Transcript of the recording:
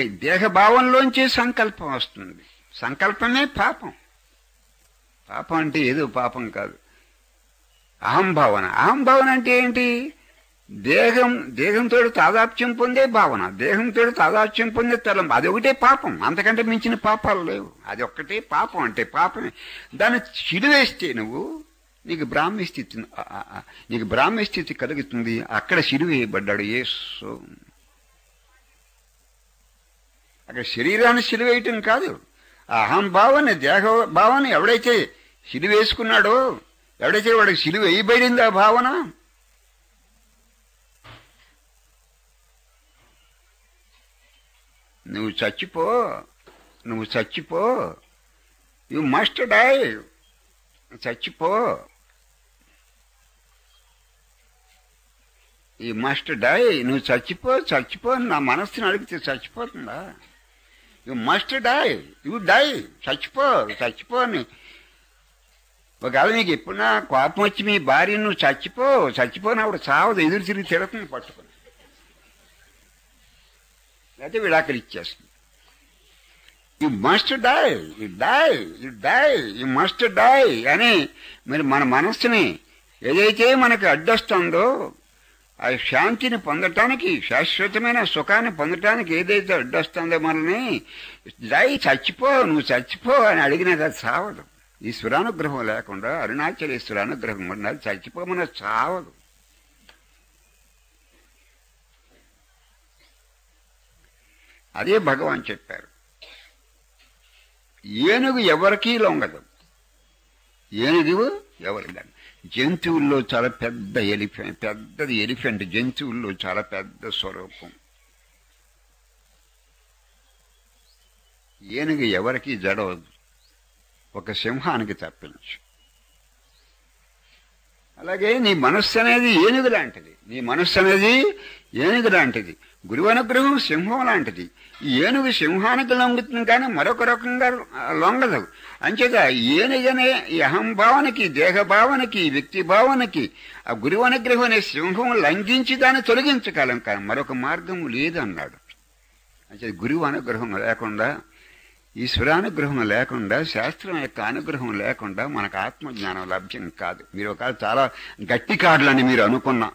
ఈ దేహభావంలోంచి సంకల్పం వస్తుంది. సంకల్పమే పాపం. పాపం అంటే ఏదో పాపం కాదు. అహంభావన. అహంభావన అంటే ఏంటి? దేహం దేహంతో తాదాప్యం పొందే భావన. దేహంతో తాదాప్యం పొందే తలం అది ఒకటే పాపం. అంతకంటే మించిన పాపాలు లేవు. అది ఒక్కటే పాపం అంటే పాపమే. దాన్ని చిడివేస్తే నువ్వు నీకు బ్రాహ్మీ స్థితి నీకు బ్రాహ్మీ స్థితి కలుగుతుంది. అక్కడ సిలువేయబడ్డాడు యేసు. అక్కడ శరీరాన్ని సిలివేయటం కాదు. ఆ అహంభావాన్ని దేహ భావాన్ని ఎవడైతే సిలివేసుకున్నాడో ఎవడైతే వాడికి సిలువ వేయబడింది ఆ భావన? నువ్వు చచ్చిపో నువ్వు చచ్చిపో. You must die. చచ్చిపో. ఈ మస్ట్ డై. నువ్వు చచ్చిపో చచ్చిపో నా మనస్సుని అడిగితే చచ్చిపోతుందా? You must die you die చచ్చిపో చచ్చిపో అని ఒకవేళ నీకు ఎప్పుడన్నా కోపం వచ్చి మీ భార్య నువ్వు చచ్చిపో ఆవిడ చావదు ఎదురు తిరిగి తిడుతుంది పట్టుకుని. అయితే విడాకులు ఇచ్చేస్తుంది. You must die you die you die you must die అని మరి మన మనస్సుని ఏదైతే మనకు అడ్డొస్తుందో ఆ శాంతిని పొందటానికి శాశ్వతమైన సుఖాన్ని పొందటానికి ఏదైతే అడ్డొస్తుందో మనల్ని డై చచ్చిపో నువ్వు చచ్చిపో అని అడిగినది అది సావదు ఈశ్వరానుగ్రహం లేకుండా అరుణాచలేశ్వరానుగ్రహం ఉన్నది చచ్చిపోమన్న చావదు. అదే భగవాన్ చెప్పారు. ఏనుగు ఎవరికీ లొంగదు. ఏనుగు ఎవరికి జంతువుల్లో చాలా పెద్ద ఎలిఫెంట్ పెద్దది ఎలిఫెంట్ జంతువుల్లో చాలా పెద్ద స్వరూపం. ఏనుగు ఎవరికి జడవదు. ఒక సింహానికి తప్పించు. అలాగే నీ మనస్సు అనేది ఏనుగు లాంటిది. నీ మనస్సు అనేది ఏనుగు లాంటిది. గురువు అనుగ్రహం సింహం లాంటిది. ఈ ఏనుగు సింహానికి లొంగుతుంది కానీ మరొక రకంగా లొంగదు. అంచేత ఏనుగనే ఈ అహంభావనకి దేహభావనకి వ్యక్తి భావనకి ఆ గురువు అనుగ్రహం అనే సింహం లంఘించి దాన్ని తొలగించగలం కానీ మరొక మార్గం లేదన్నాడు. అంచేత గురువు అనుగ్రహం లేకుండా ఈశ్వరానుగ్రహం లేకుండా శాస్త్రం యొక్క అనుగ్రహం లేకుండా మనకు ఆత్మజ్ఞానం లభ్యం కాదు. మీరు ఒక చాలా గట్టి కార్డులని మీరు అనుకున్నా